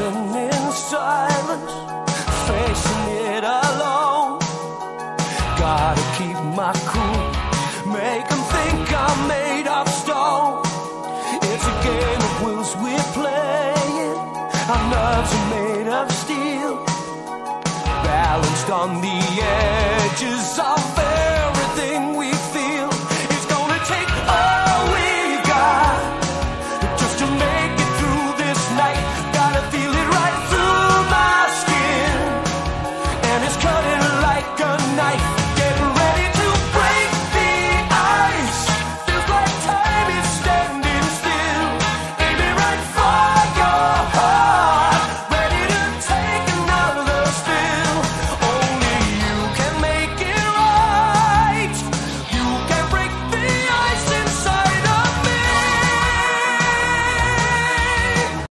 in silence, facing it alone. Gotta keep my cool, make them think I'm made of stone. It's a game of wills we're playing. Our nerves are made of steel, balanced on the edges of